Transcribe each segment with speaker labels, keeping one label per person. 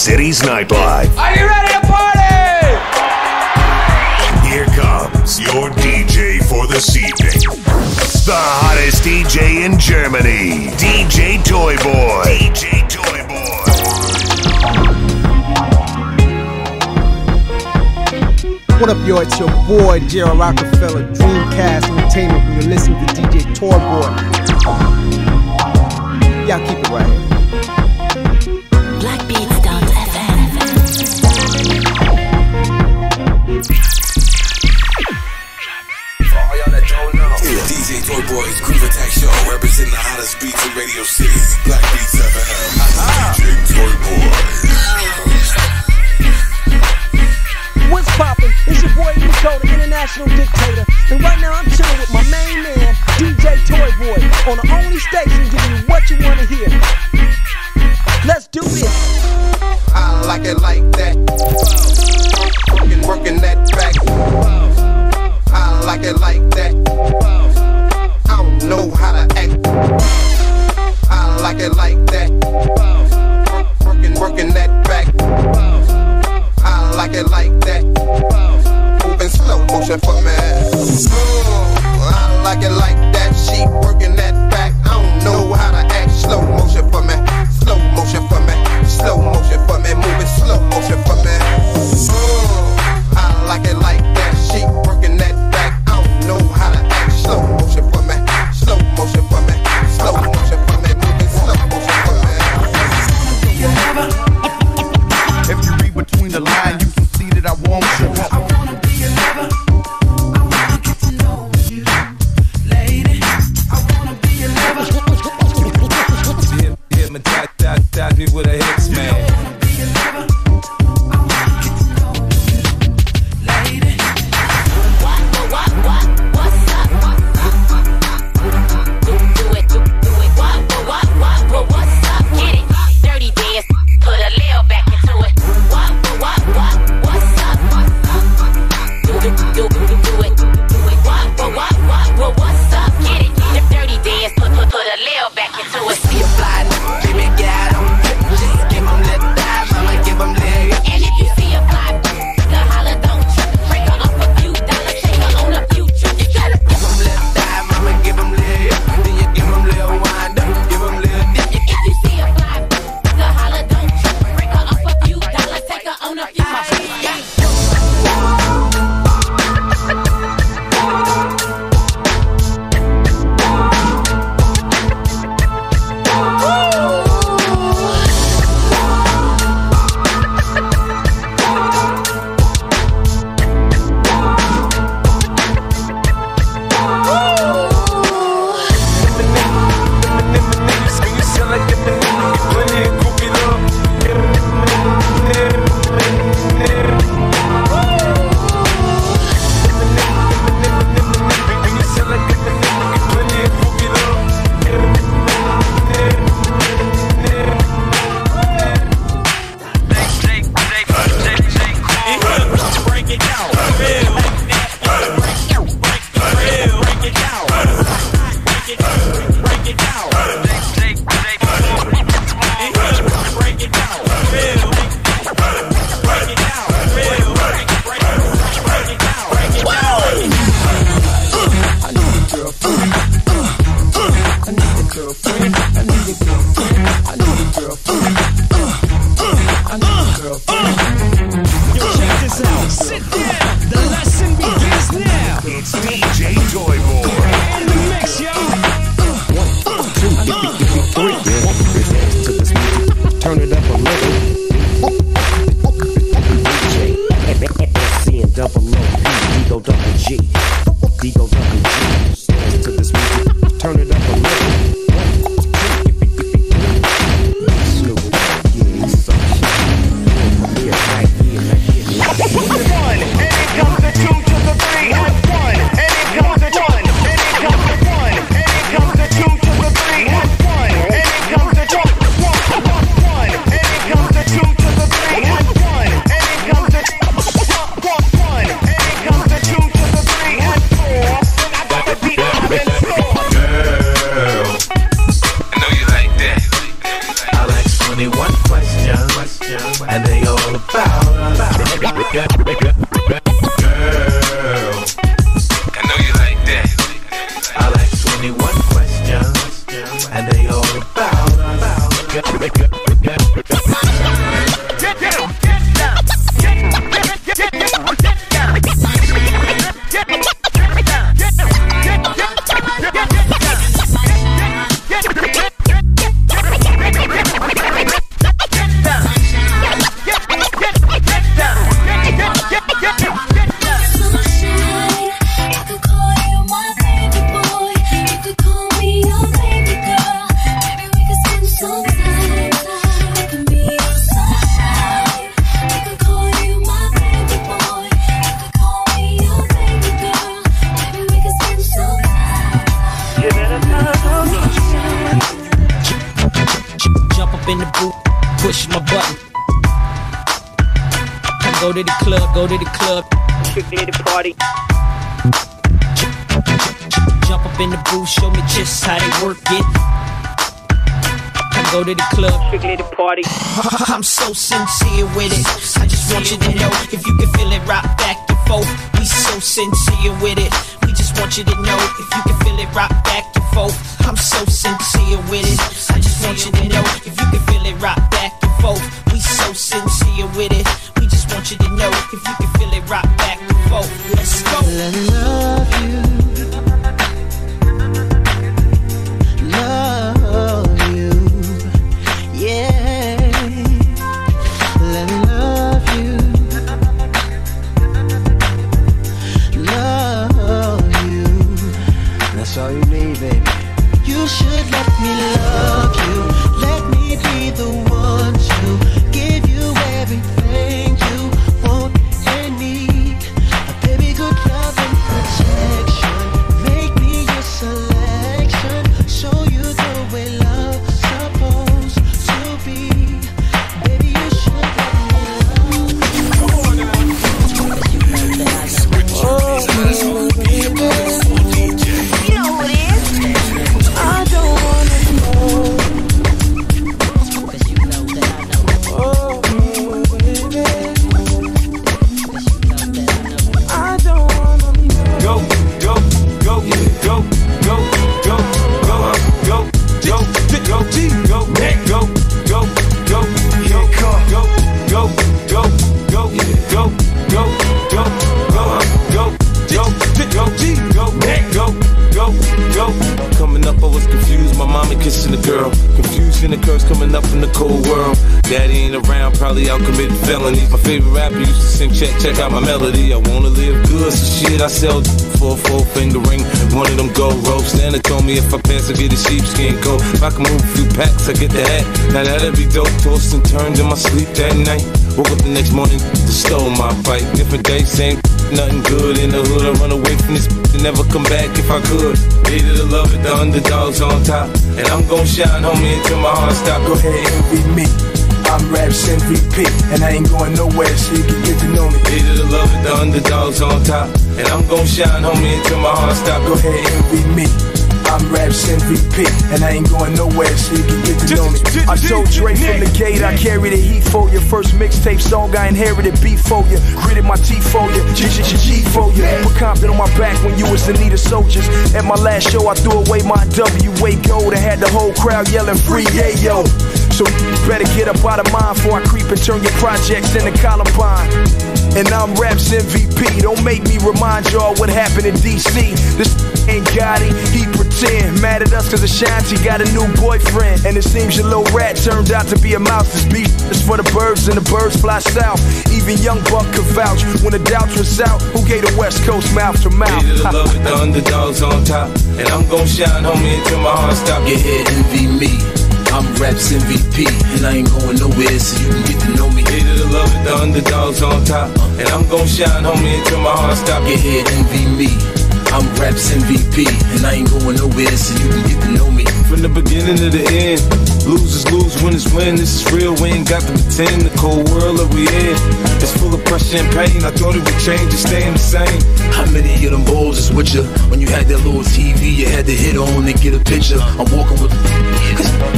Speaker 1: city's nightlife.
Speaker 2: Are you ready to party?
Speaker 1: Here comes your DJ for this evening. The hottest DJ in Germany, DJ Toyboy. DJ Toyboy.
Speaker 3: What up, yo? It's your boy, Jerry Rockefeller, Dreamcast Entertainment, when you're listening to DJ Toyboy, Y'all keep it right here.
Speaker 4: Represent the hottest beats in Radio City. Black Beats FM. DJ Toy Boy.
Speaker 3: What's poppin'? It's your boy Nico, the international dictator. And right now I'm chillin' with my main man, DJ Toyboy, on the only station giving you what you wanna hear. Let's do this.
Speaker 5: I like it like that.
Speaker 6: mixed man.
Speaker 7: Stole my bike. Different day, same nothing good in the hood. I run away from this and never come back if I could. Hated to love it, the underdogs on top. And I'm gon' shine, homie, until my heart stop.
Speaker 8: Go ahead, envy me. I'm Raps MVP, and I ain't going nowhere, so you can get to know me.
Speaker 7: Hated to love it, the underdogs on top. And I'm gon' shine, homie, until my heart stop.
Speaker 8: Go ahead, envy me. I'm Raps MVP, and I ain't going nowhere, so you can get to know me. I told Dre from the gate, I carry the heat for you. First mixtape song, I inherited beat for you. Gritted my teeth for you, G for you. Put Compton on my back when you was in need of soldiers. At my last show, I threw away my WA gold and had the whole crowd yelling free yayo. So you better get up out of mine before I creep and turn your projects into Columbine. And I'm Raps MVP. Don't make me remind y'all what happened in DC. This ain't got it, he pretend. Mad at us cause Ashanti got a new boyfriend. And it seems your little rat turned out to be a mouse. This beef is for the birds and the birds fly south. Even Young Buck could vouch when the doubts was out. Who gave the West Coast mouth to mouth?
Speaker 7: Hated to love it, the underdogs on top. And I'm gon' shine, homie, until my heart stop.
Speaker 9: Get here, envy me. I'm Raps MVP, and I ain't going nowhere, so you can get to know me.
Speaker 7: Hated to love it, the underdogs on top. And I'm gon' shine, homie, until my heart stop.
Speaker 9: Get here, envy me. I'm Raps MVP, and I ain't going nowhere, so you can get to know me.
Speaker 7: From the beginning to the end, losers lose, winners win. This is real, we ain't got to pretend. The cold world that we in, it's full of pressure and pain. I thought it would change, it's staying the same.
Speaker 9: How many of them balls is with you? When you had that little TV, you had to hit on and get a picture. I'm walking with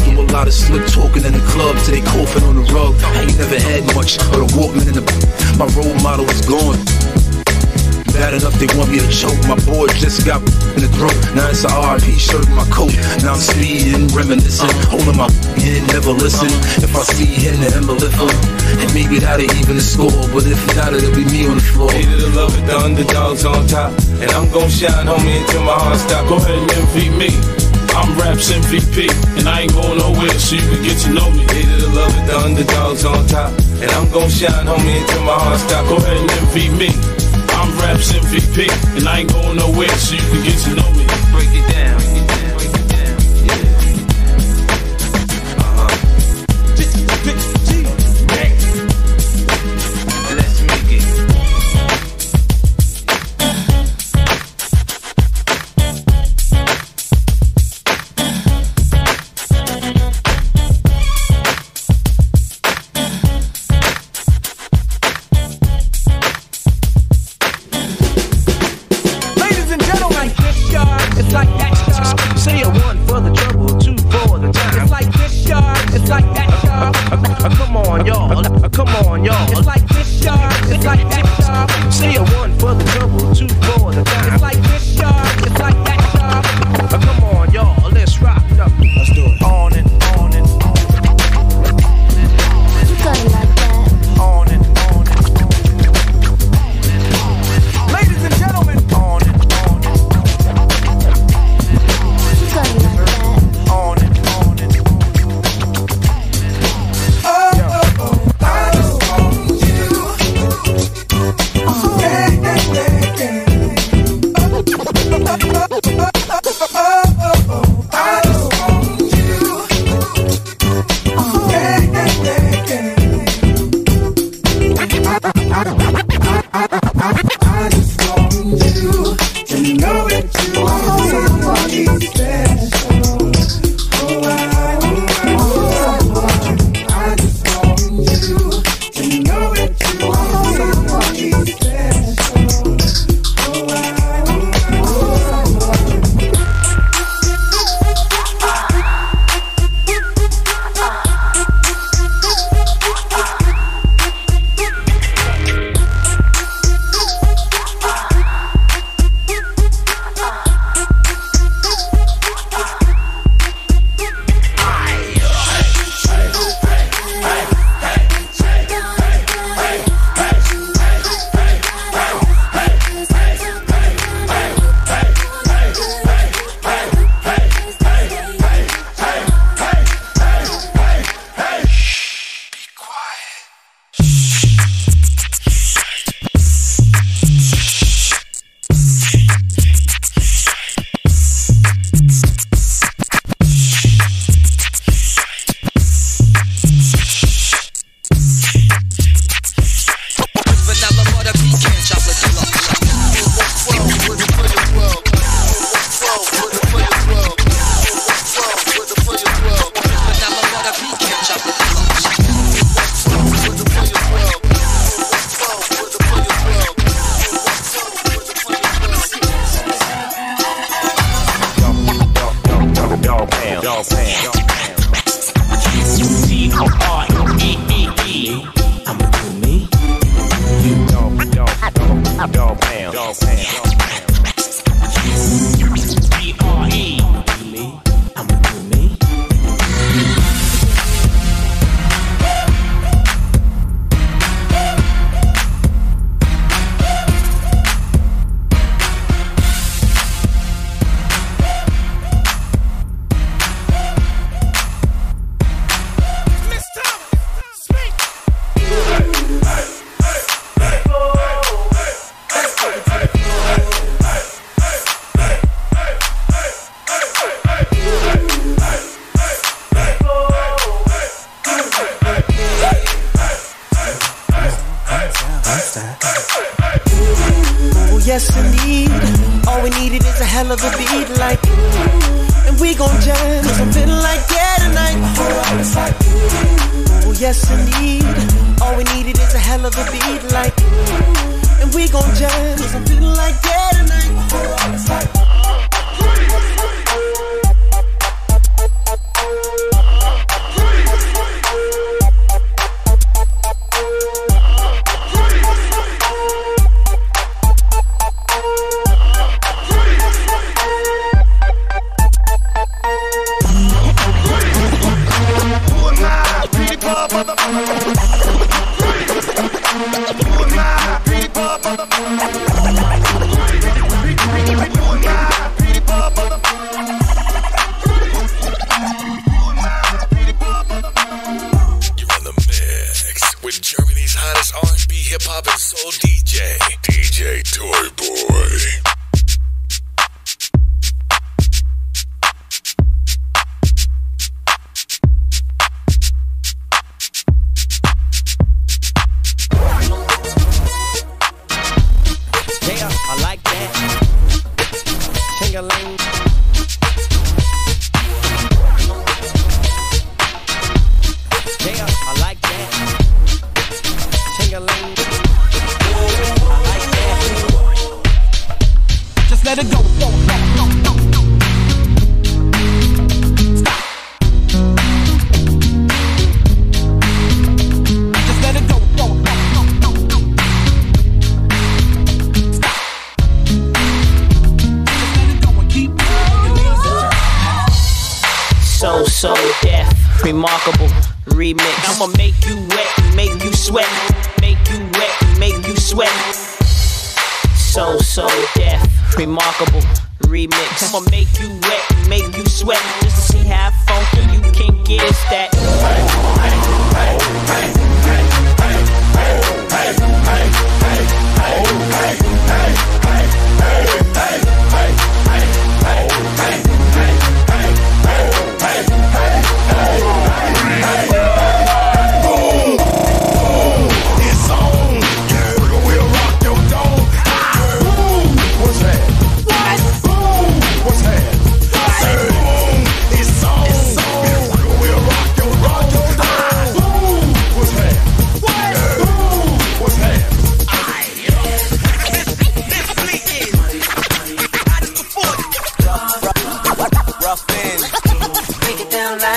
Speaker 9: do a lot of slick talking in the club till they coughing on the rug. I ain't never had much, but a Walkman in the. My role model is gone. Bad enough they want me to choke. My boy just got in the throat. Now it's a RP shirt in my coat. Now I'm speeding reminiscing. Holding my head, never listen. If I see him, then I'ma lift. And maybe that'll even the score. But if not, it'll be me on the floor.
Speaker 3: Hated to love it, the underdogs on top. And I'm gon' shine, homie, until my heart stop. Go ahead and envy me. I'm Raps MVP, and I ain't going nowhere, so you can get to know me. Hated to love it, the underdogs on top. And I'm gon' shine, homie, until my heart stop. Go ahead and envy me. I'm Raps MVP, and I ain't going nowhere, so you can get to know me. Break it down.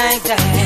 Speaker 10: Like that.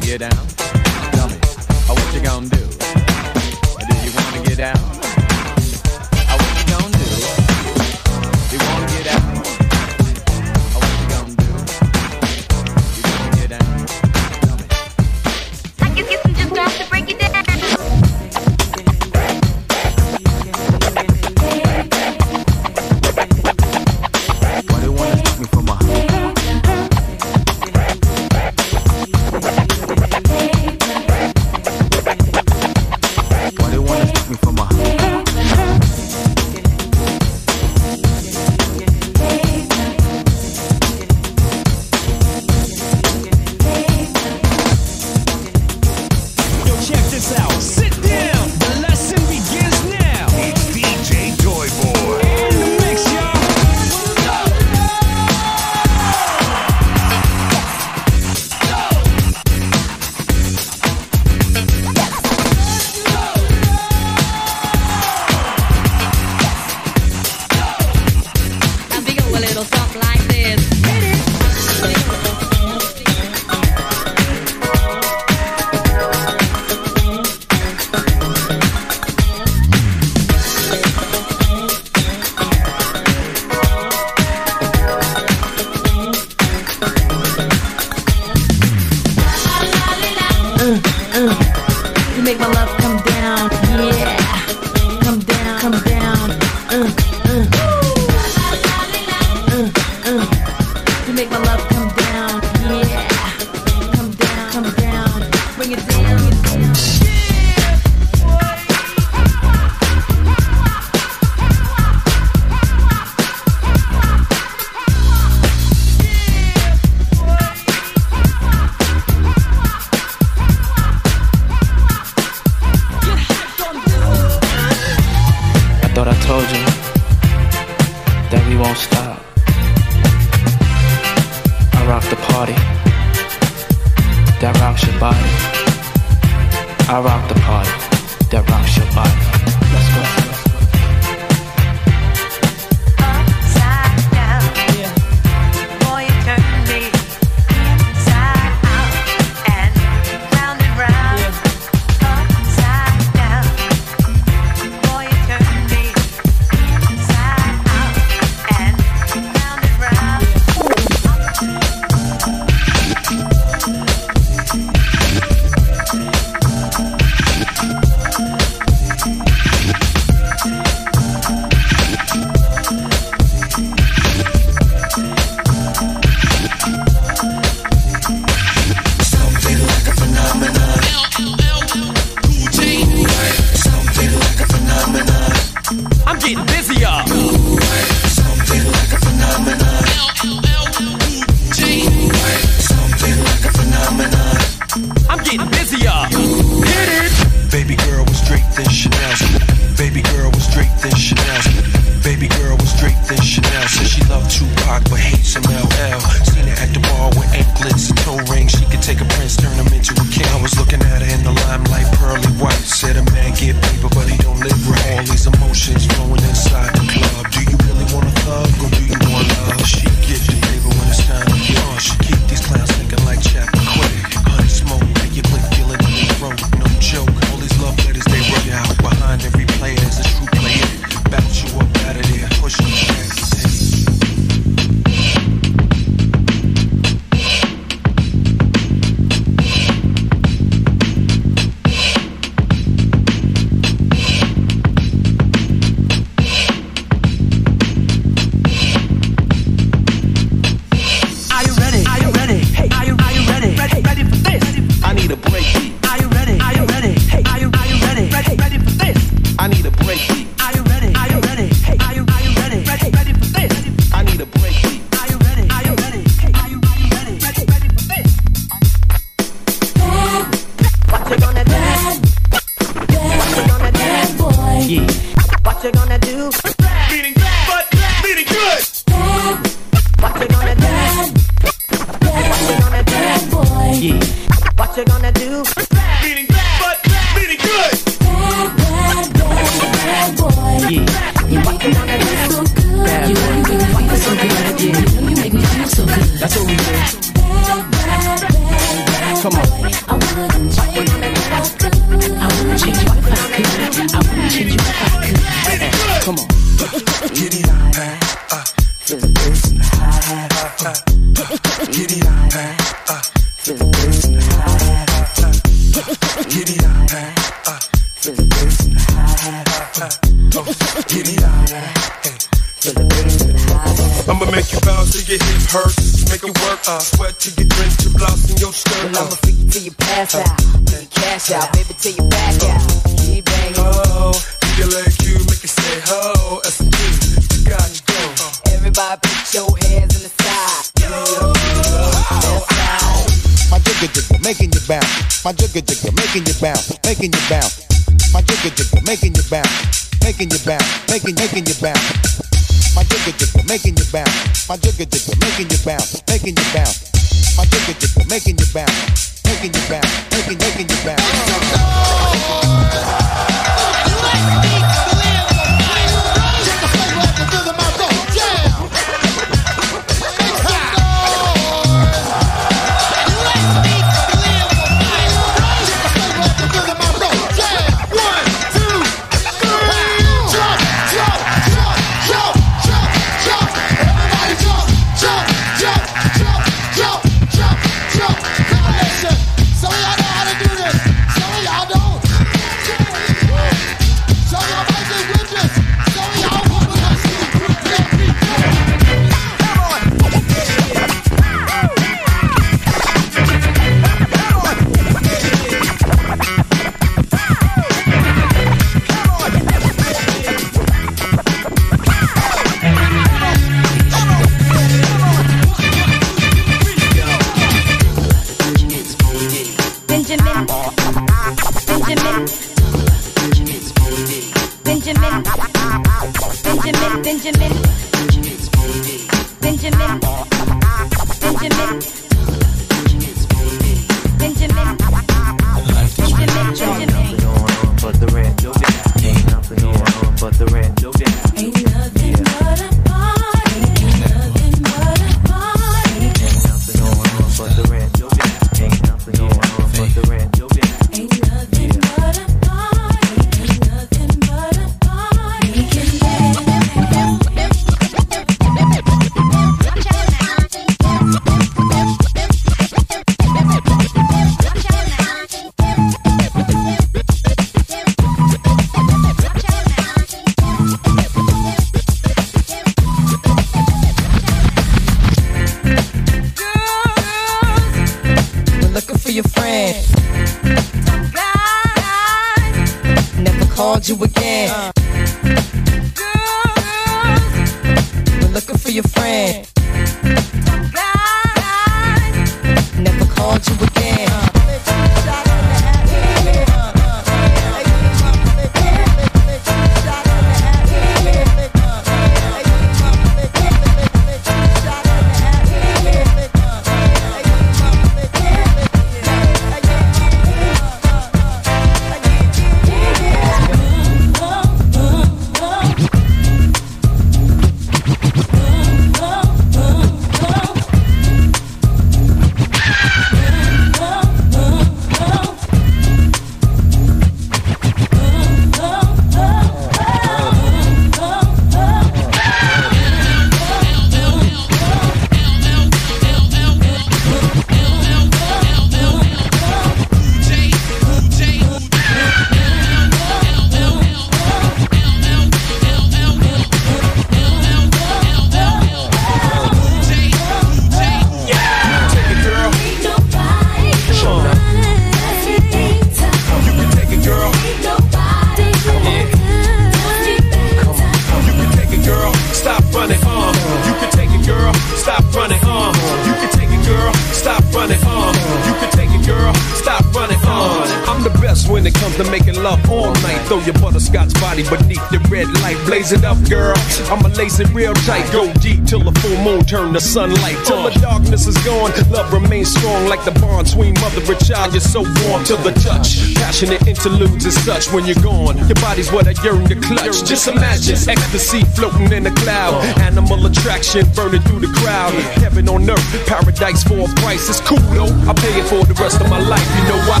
Speaker 10: the
Speaker 11: sunlight till the darkness is gone. Love remains strong like the bond between mother and child. You're so warm to the touch. Passionate interludes is such when you're gone. Your body's what I yearn to clutch. Just imagine ecstasy floating in the cloud. Animal attraction burning through the crowd. Heaven on earth, paradise for a price. It's cool though. I pay it for the rest of my life. You know why?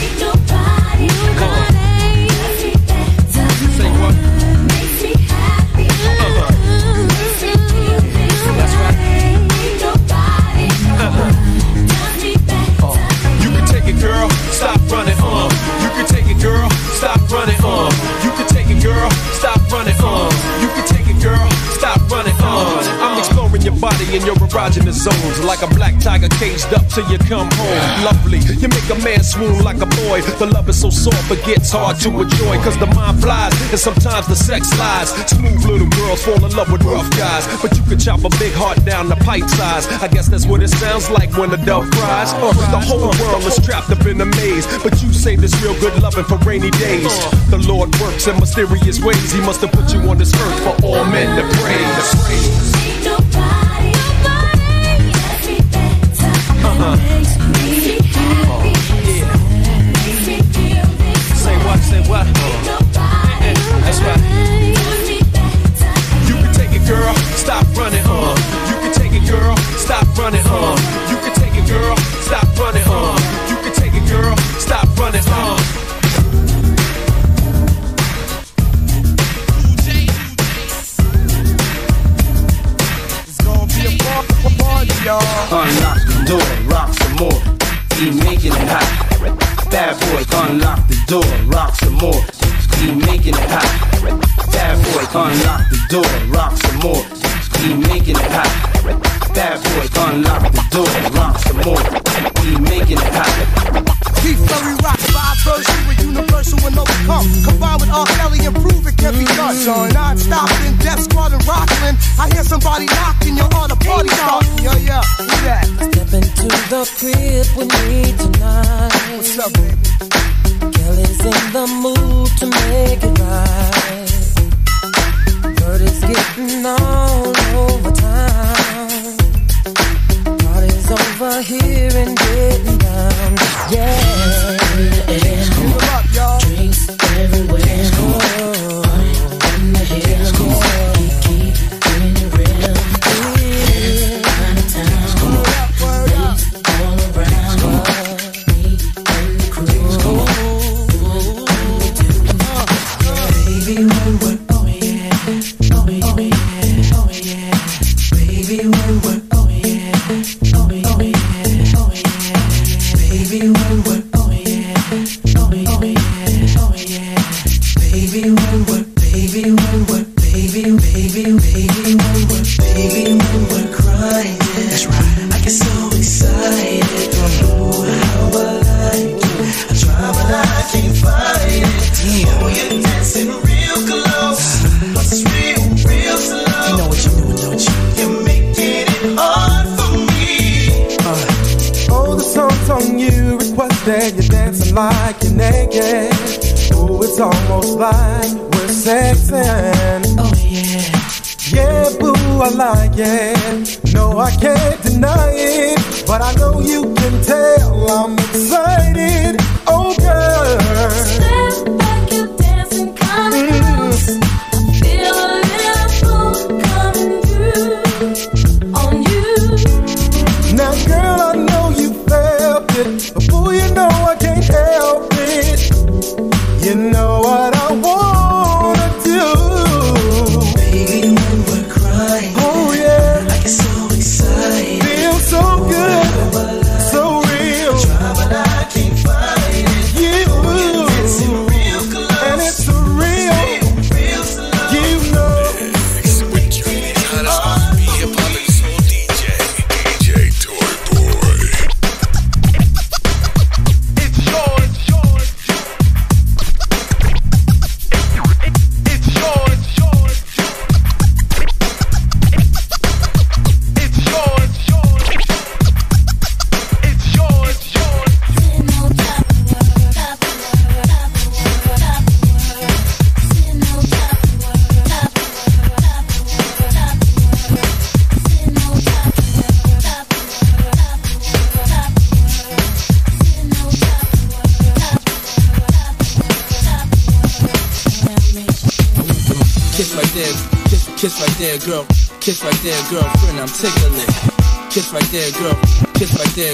Speaker 11: Ain't nobody.
Speaker 3: Erogenous zones. Like a black tiger caged up till you come home. Lovely, you make a man swoon like a boy. The love is so soft, it gets hard to enjoy. Cause the mind flies, and sometimes the sex lies. Smooth little girls fall in love with rough guys. But you could chop a big heart down to pipe size. I guess that's what it sounds like when a dove cries. Uh, the whole world is trapped up in a maze. But you say this real good loving for rainy days. The Lord works in mysterious ways. He must have put you on this earth for all men to praise. Say what? Say what? That's. You can take it, girl. Stop running, uh. You can take it, girl. Stop running, uh. You can take it, girl. Stop running, uh.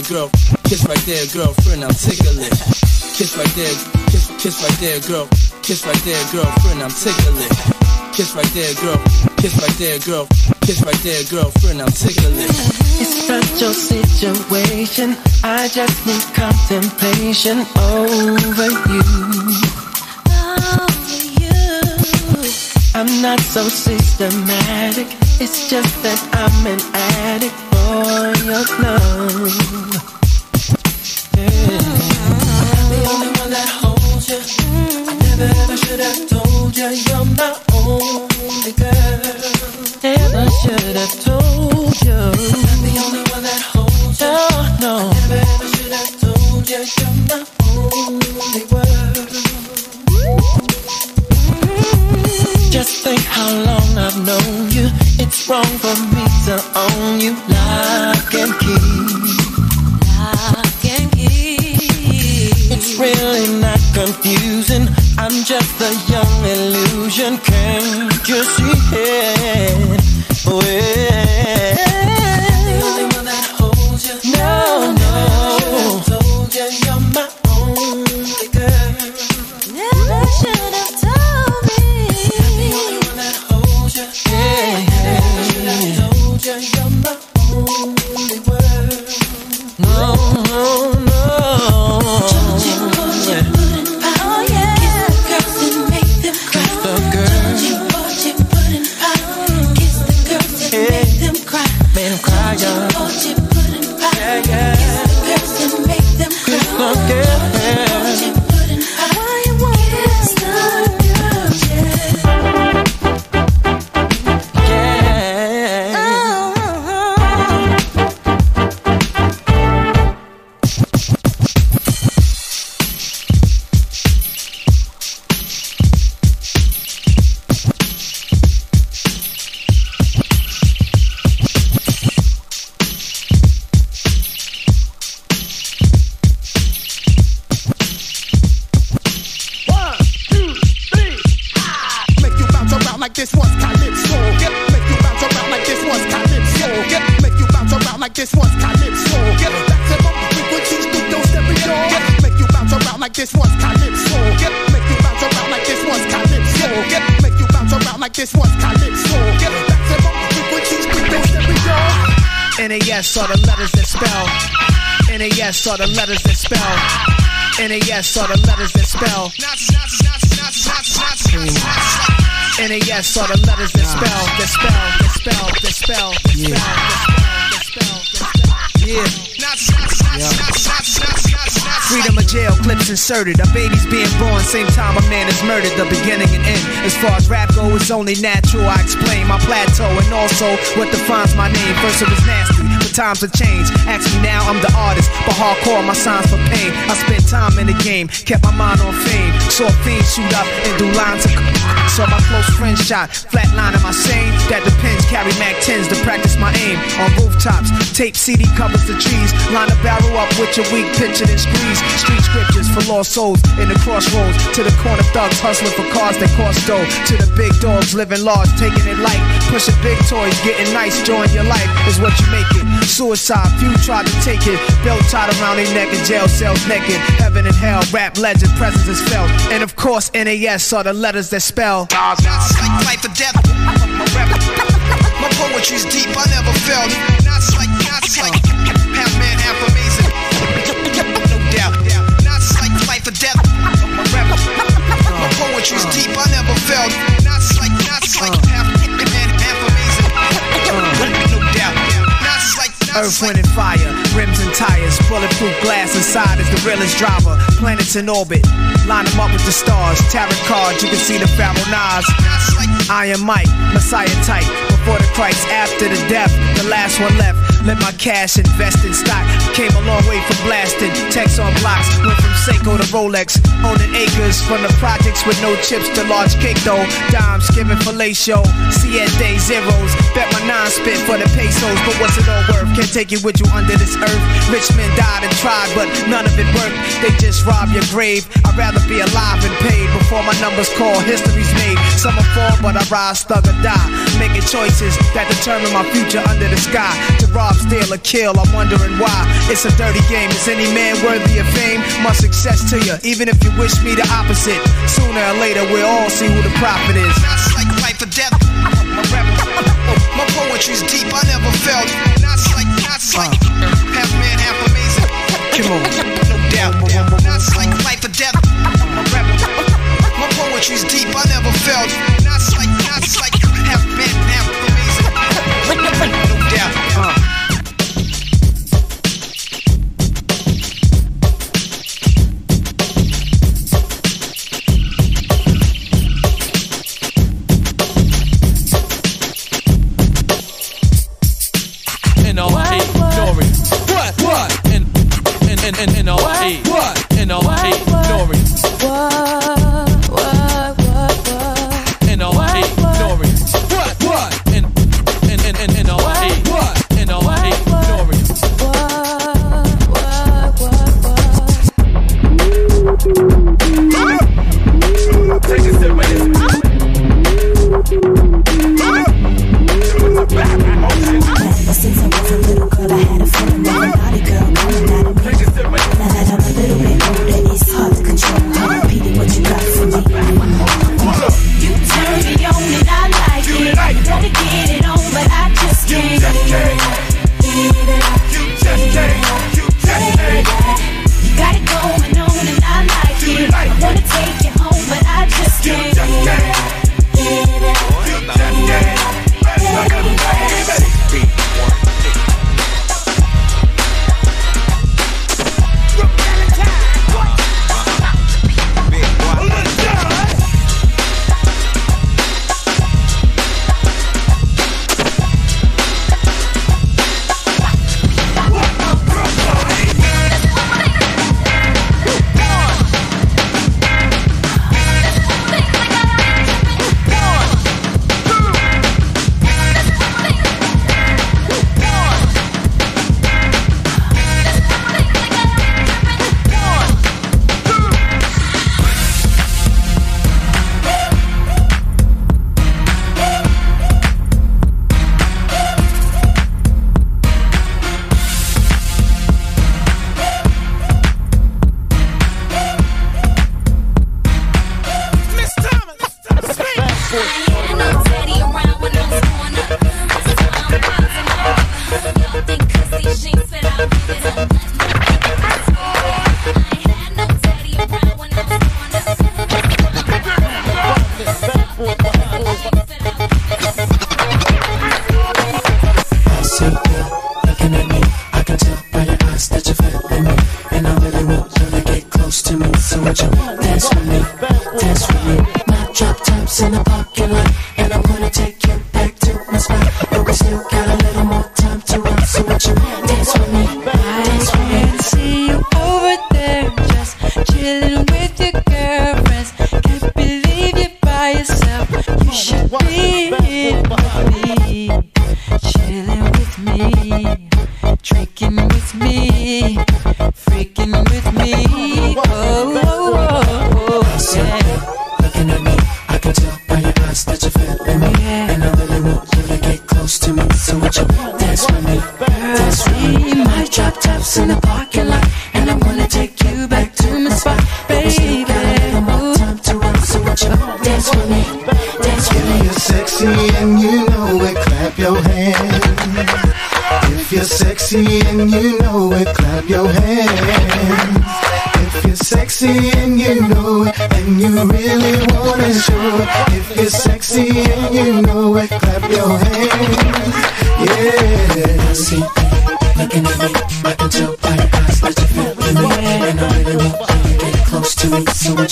Speaker 12: There, girl. Kiss right there, girlfriend, I'm tickling. Kiss right there, kiss, kiss right there, girl. Kiss right there, girl girlfriend, I'm tickling. Kiss right there, girl. Kiss right there, girl. Kiss right there, girlfriend, I'm tickling.
Speaker 13: It's such a situation. I just need contemplation over you. Over you. I'm not so systematic. It's just that I'm an addict for
Speaker 3: your love. Only world. No.
Speaker 14: Are the letters that spell. NAS are the letters that spell. NAS are the letters that spell, that spell, that spell, that spell, that spell, that spell, that spell, yeah. Freedom of jail, clips inserted. A baby's being born, same time a man is murdered. The beginning and end. As far as rap go, it's only natural. I explain my plateau and also what defines my name. First it was nasty, times have changed. Ask me now, I'm the artist, but hardcore my signs for pain. I spent time in the game, kept my mind on fame. Saw fiends shoot up and do lines of. Saw my close friend shot, flatline am I sane? That depends. Carry Mac 10s to practice my aim on rooftops. Tape CD covers the trees. Line a barrel up with your weak picture and squeeze. Street scriptures for lost souls in the crossroads. To the corner thugs hustling for cars that cost dough. To the big dogs living large, taking it light. Pushing big toys, getting nice, join your life is what you make it. Suicide, few tried to take it. Belt tied around their neck in jail cells naked. Heaven and hell, rap legend, presence is felt. And of course, NAS are the letters that spell.
Speaker 15: It's like life or death. My poetry's deep. I never felt
Speaker 14: Earth, wind, and fire, rims and tires, bulletproof glass inside is the realest driver. Planets in orbit, line them up with the stars. Tarot cards, you can see the Nas. Iron Mike, Messiah type. Before the Christ, after the death, the last one left. Let my cash invest in stock. Came a long way from blasting. Text on blocks, went from Seiko to Rolex. Owning acres from the projects with no chips to large cake though. Dimes giving fellatio. Siete zeros. Bet my nine spit for the pesos. But what's it all worth? Can't take it with you under this earth. Rich men died and tried, but none of it worked. They just rob your grave. I'd rather be alive and paid before my numbers call. History's made. Some will fall, but I rise, thug or die. Making choices that determine my future under the sky. To rob, steal, or kill, I'm wondering why. It's a dirty game. Is any man worthy of fame? My success to you, even if you wish me the opposite. Sooner or later, we'll all see who the prophet is.
Speaker 15: Not like life or death. My rap, my poetry's deep. I never felt. Not like, not like uh. half man, half amazing.
Speaker 14: Come on.
Speaker 15: No doubt. Not like life or death. My poetry's deep. I never felt. Not like, not like half man, half amazing. No doubt.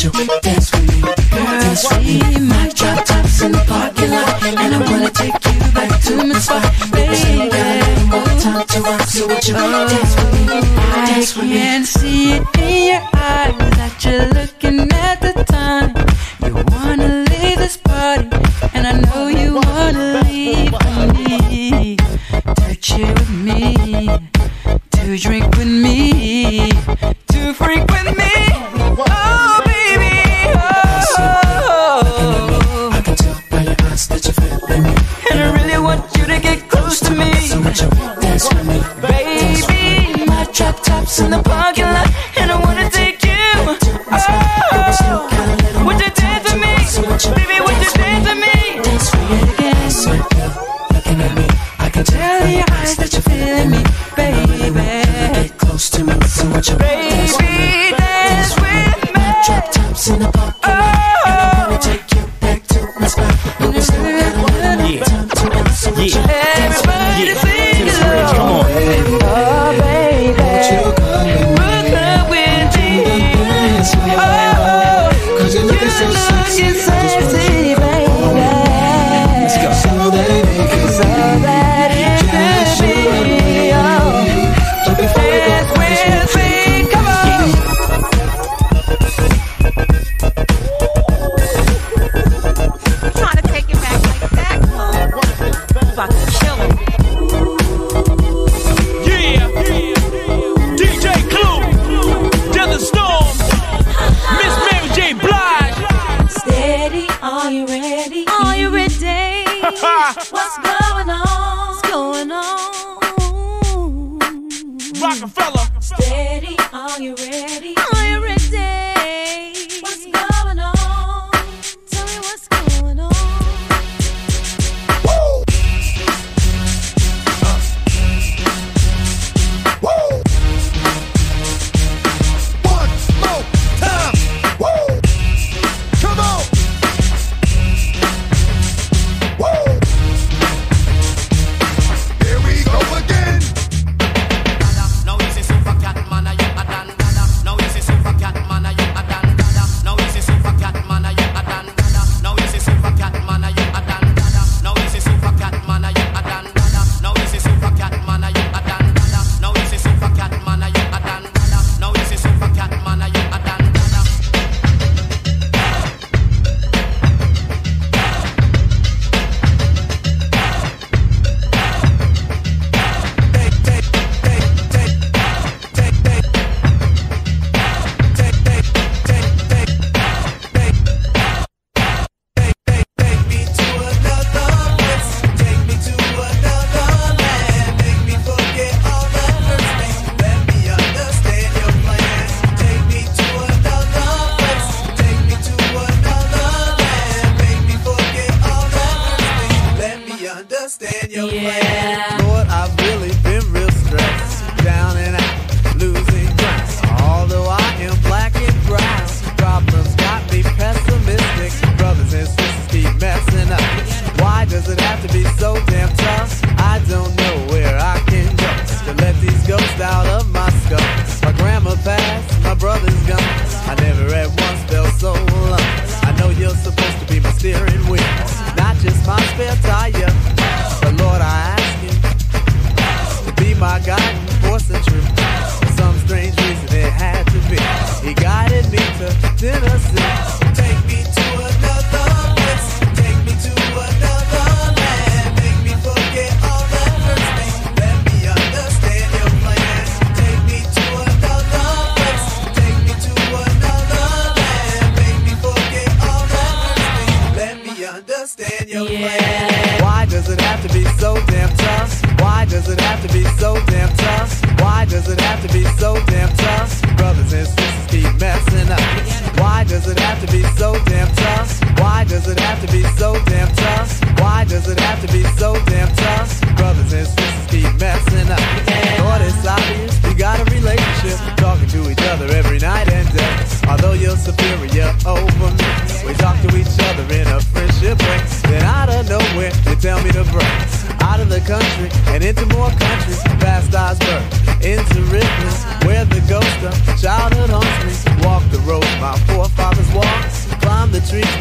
Speaker 16: Me.
Speaker 17: So would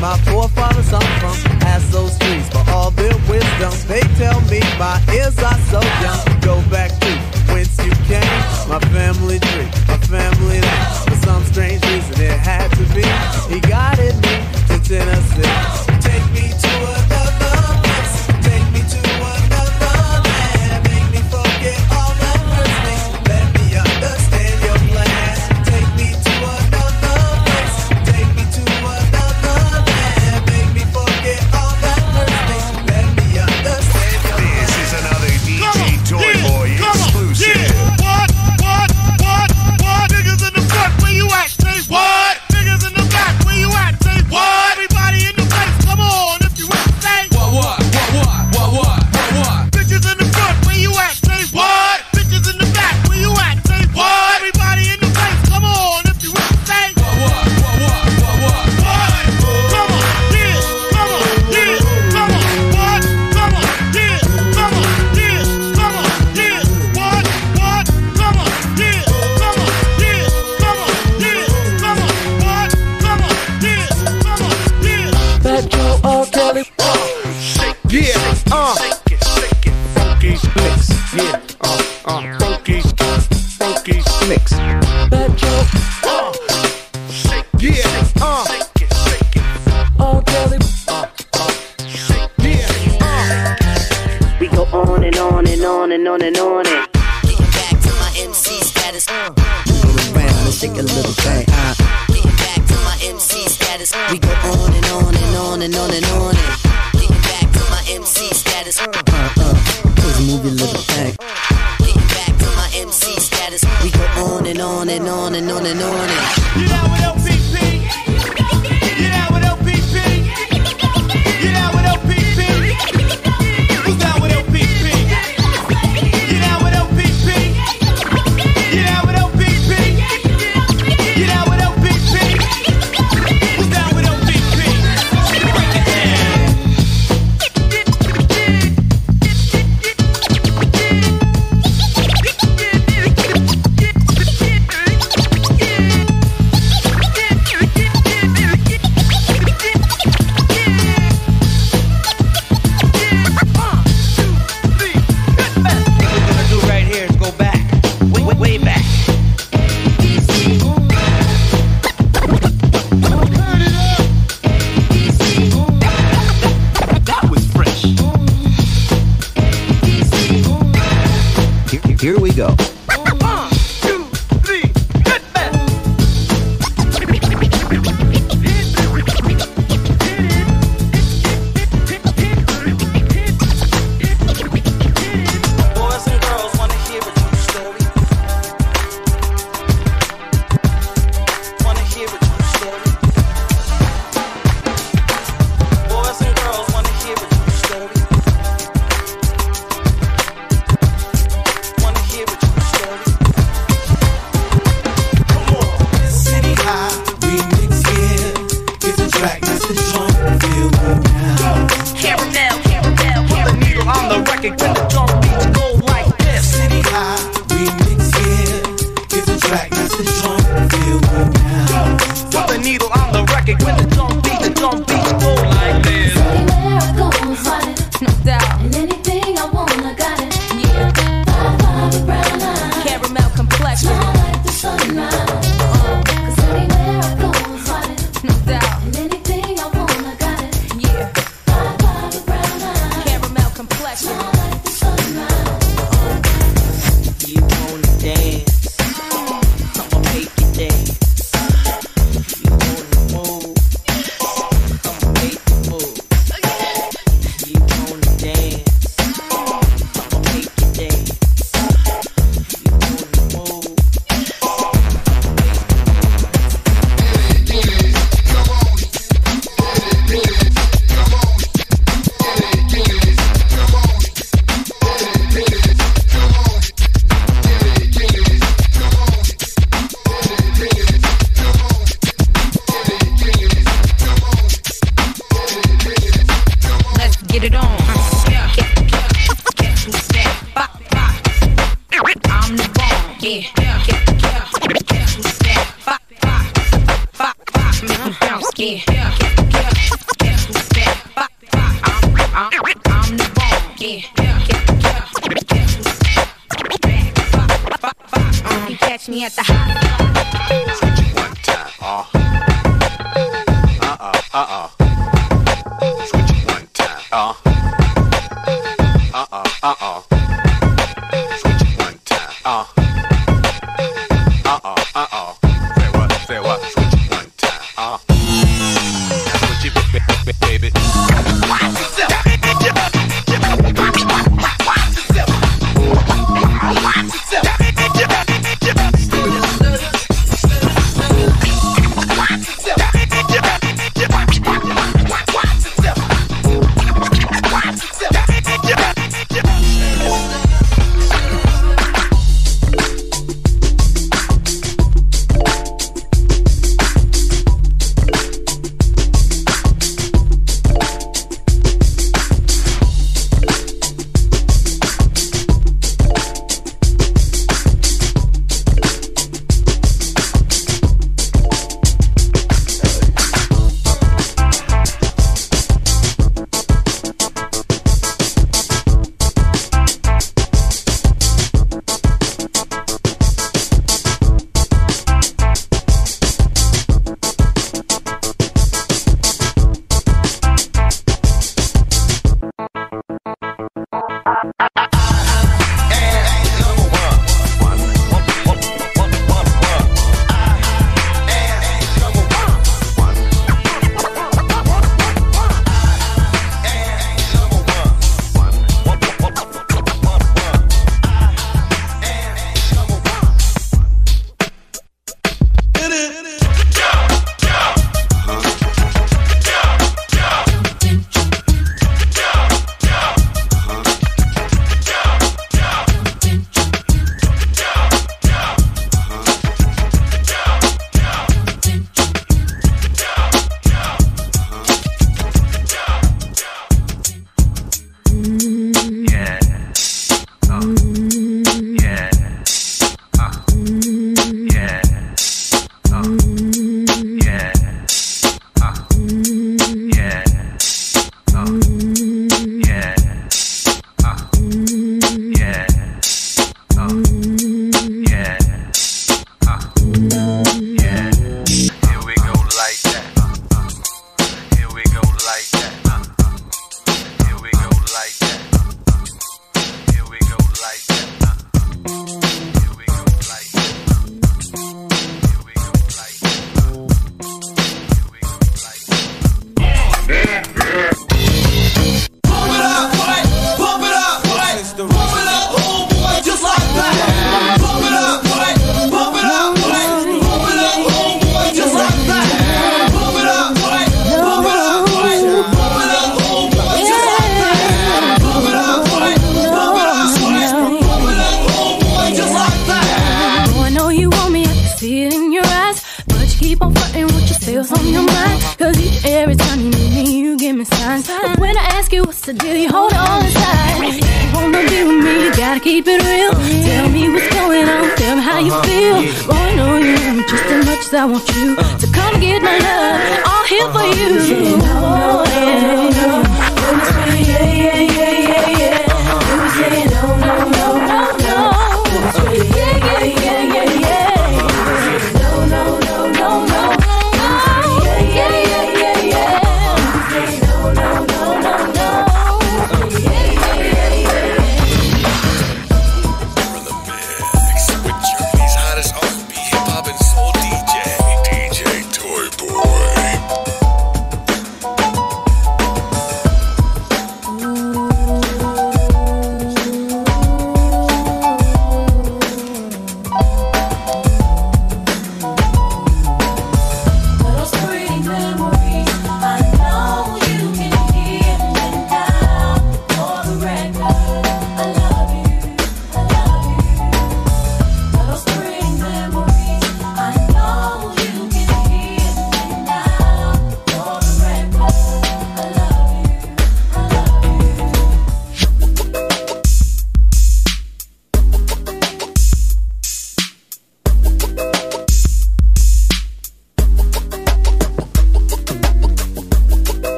Speaker 17: My
Speaker 18: forefathers I'm from past those streets for all their wisdom. They tell me my ears are so young. Go back to whence you came. My family tree, my family name. For some strange reason it had to be. He guided me to Tennessee.
Speaker 19: Catch me at the hot.
Speaker 20: Uh-uh, uh-uh. Switch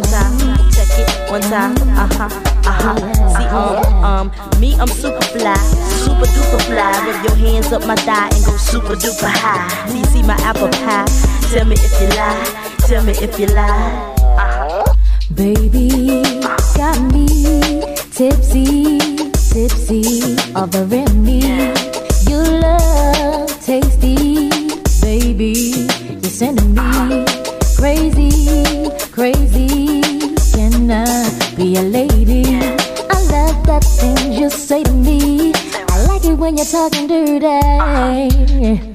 Speaker 20: One time, check it. One time, uh huh, uh
Speaker 21: huh. See, um, um, me, I'm super fly, super duper fly. Rub your hands up my thigh and go super duper high. See, see my apple pie? Tell me if you lie. Tell me if you lie. Uh-huh.
Speaker 22: Baby, got me tipsy, tipsy, offering me your love, tasty. Baby, you're sending me crazy crazy. Can I be a lady? I love that thing you say to me. I like it when you're talking dirty.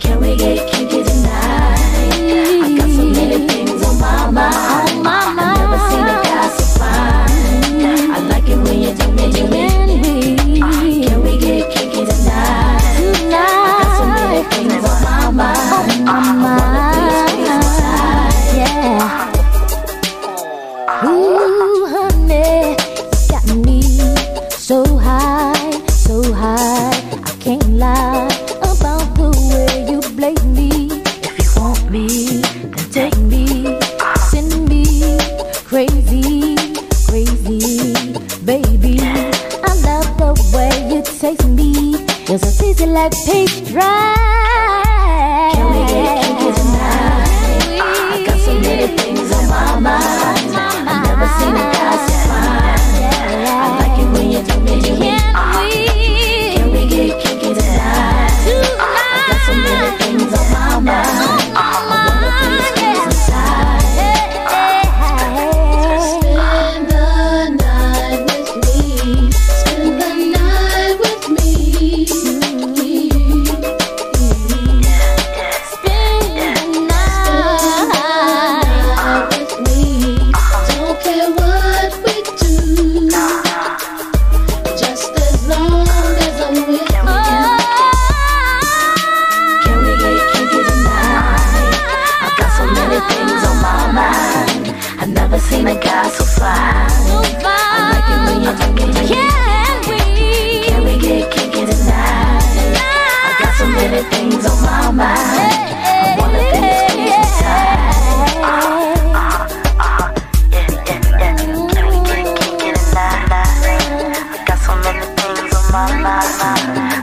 Speaker 22: my, my, my.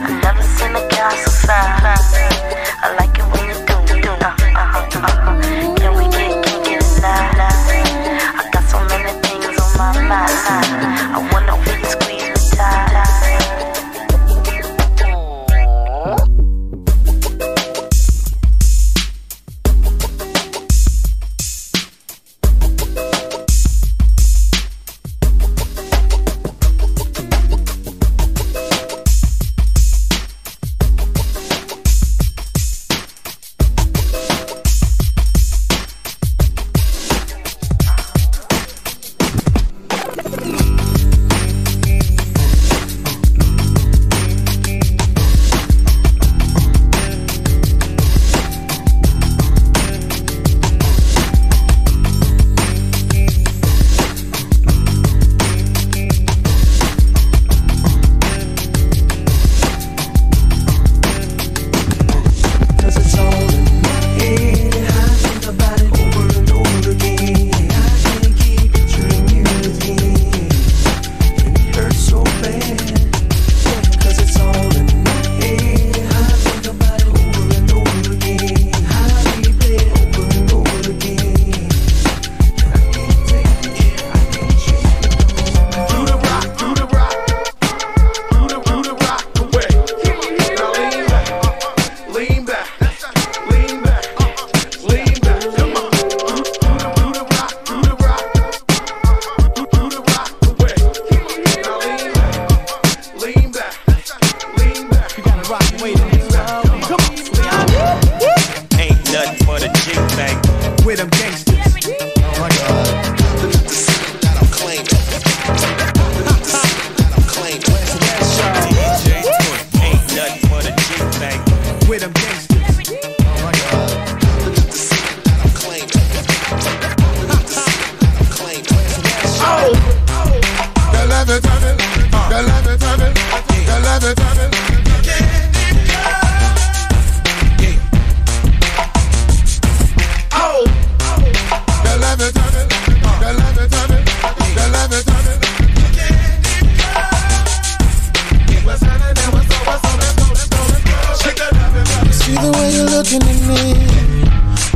Speaker 22: you looking at me.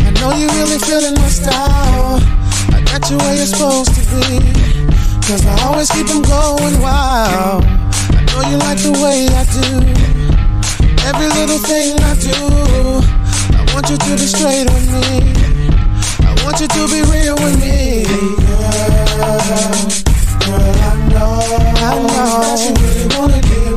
Speaker 22: I know you really feeling my style. I got you where you're
Speaker 23: supposed to be. Cause I always keep them going wild. I know you like the way I do. Every little thing I do, I want you to be straight with me. I want you to be real with me. Girl, girl I know, I know that you really wanna
Speaker 13: give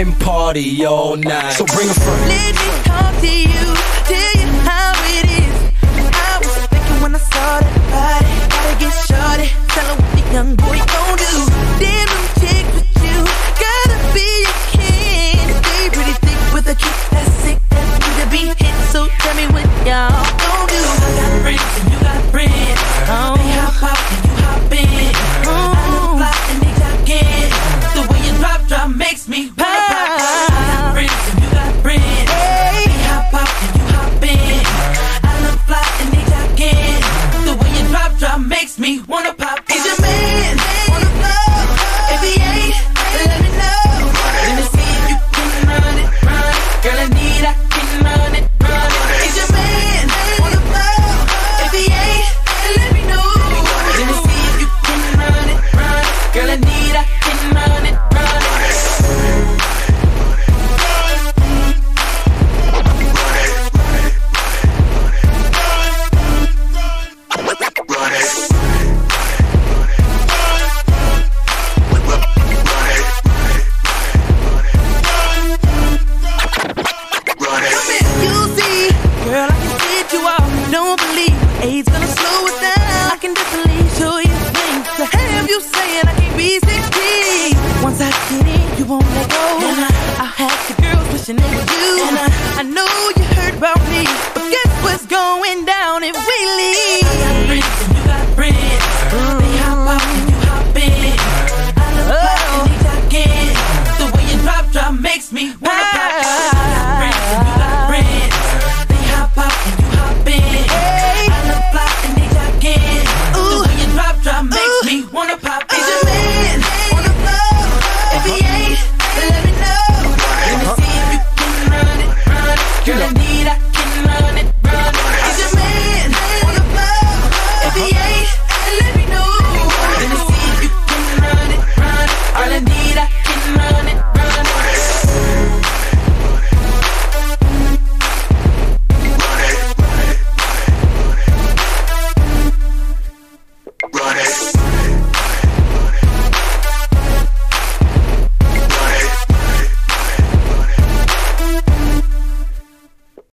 Speaker 13: and
Speaker 24: party all night. So bring a friend.
Speaker 25: Let me talk to you, tell you how it is. I was thinking when I saw that body, gotta get shorty. Tell her what the young boy gon' do. Damn, I'm chick with you, gotta be a king. They pretty thick with a kick that's sick, That's need to be hit. So tell me what y'all gon' do. I got friends and you got friends. Oh, they hop out and you